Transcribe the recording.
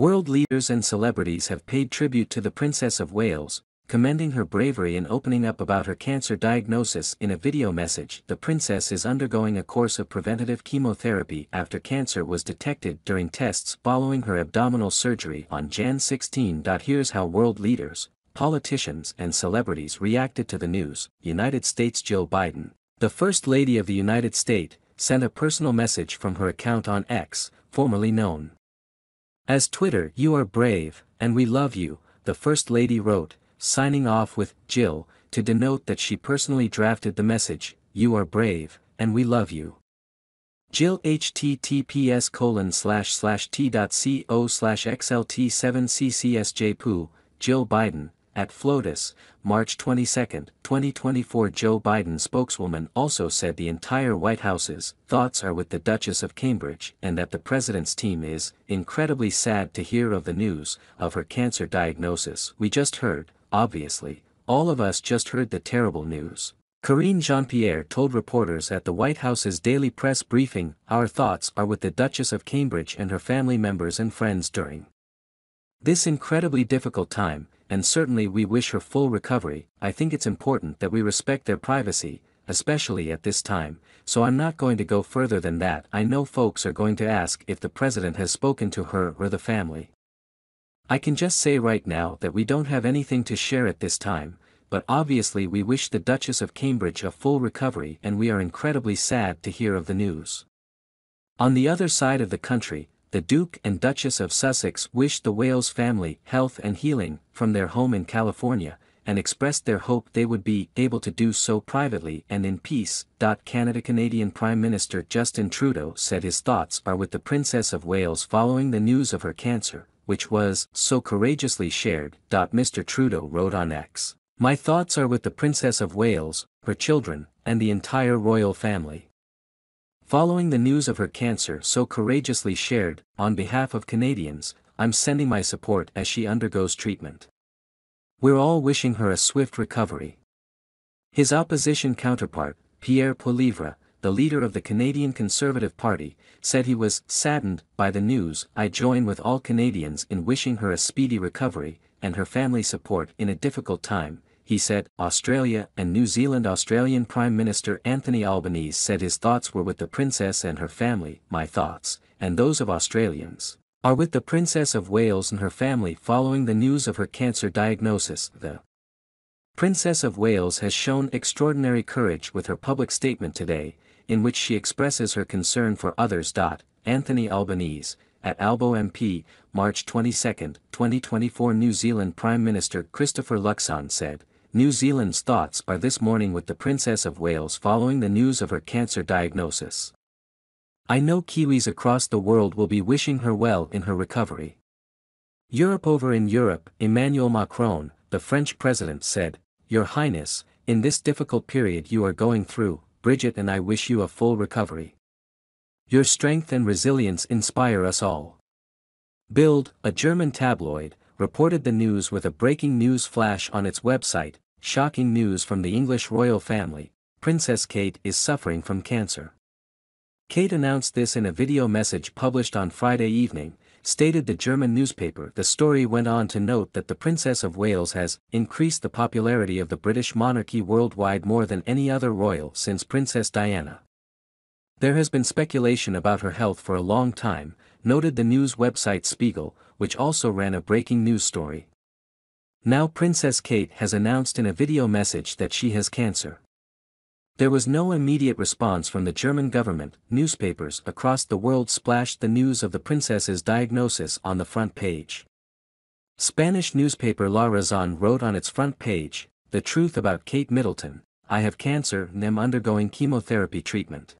World leaders and celebrities have paid tribute to the Princess of Wales, commending her bravery in opening up about her cancer diagnosis in a video message. The princess is undergoing a course of preventative chemotherapy after cancer was detected during tests following her abdominal surgery on Jan 16. Here's how world leaders, politicians and celebrities reacted to the news. United States Jill Biden, the First Lady of the United States, sent a personal message from her account on X, formerly known as Twitter. You are brave, and we love you, the First Lady wrote, signing off with Jill, to denote that she personally drafted the message, You are brave, and we love you. Jill https colon slash slash t.co slash xlt7ccsj poo, Jill Biden, at FLOTUS, March 22, 2024 Joe Biden spokeswoman also said the entire White House's thoughts are with the Duchess of Cambridge and that the president's team is incredibly sad to hear of the news of her cancer diagnosis. We just heard, obviously, all of us just heard the terrible news. Karine Jean-Pierre told reporters at the White House's daily press briefing, Our thoughts are with the Duchess of Cambridge and her family members and friends during this incredibly difficult time, and certainly we wish her full recovery, I think it's important that we respect their privacy, especially at this time, so I'm not going to go further than that. I know folks are going to ask if the president has spoken to her or the family. I can just say right now that we don't have anything to share at this time, but obviously we wish the Duchess of Cambridge a full recovery and we are incredibly sad to hear of the news. On the other side of the country, the Duke and Duchess of Sussex wished the Wales family health and healing from their home in California, and expressed their hope they would be able to do so privately and in peace. Canada Canadian Prime Minister Justin Trudeau said his thoughts are with the Princess of Wales following the news of her cancer, which was so courageously shared. Mr. Trudeau wrote on X. My thoughts are with the Princess of Wales, her children, and the entire royal family. Following the news of her cancer so courageously shared, on behalf of Canadians, I'm sending my support as she undergoes treatment. We're all wishing her a swift recovery. His opposition counterpart, Pierre Poilievre, the leader of the Canadian Conservative Party, said he was saddened by the news. I join with all Canadians in wishing her a speedy recovery, and her family support in a difficult time, he said, Australia and New Zealand Australian Prime Minister Anthony Albanese said his thoughts were with the Princess and her family, my thoughts, and those of Australians, are with the Princess of Wales and her family following the news of her cancer diagnosis. The Princess of Wales has shown extraordinary courage with her public statement today, in which she expresses her concern for others. Anthony Albanese, at Albo MP, March 22, 2024 New Zealand Prime Minister Christopher Luxon said, New Zealand's thoughts are this morning with the Princess of Wales following the news of her cancer diagnosis. I know Kiwis across the world will be wishing her well in her recovery. Europe over in Europe, Emmanuel Macron, the French president said, Your Highness, in this difficult period you are going through, Bridget and I wish you a full recovery. Your strength and resilience inspire us all. Bild, a German tabloid, reported the news with a breaking news flash on its website, shocking news from the English royal family, Princess Kate is suffering from cancer. Kate announced this in a video message published on Friday evening, stated the German newspaper. The story went on to note that the Princess of Wales has increased the popularity of the British monarchy worldwide more than any other royal since Princess Diana. There has been speculation about her health for a long time, noted the news website Spiegel, which also ran a breaking news story. Now Princess Kate has announced in a video message that she has cancer. There was no immediate response from the German government, newspapers across the world splashed the news of the princess's diagnosis on the front page. Spanish newspaper La Razón wrote on its front page, The truth about Kate Middleton, I have cancer and am undergoing chemotherapy treatment.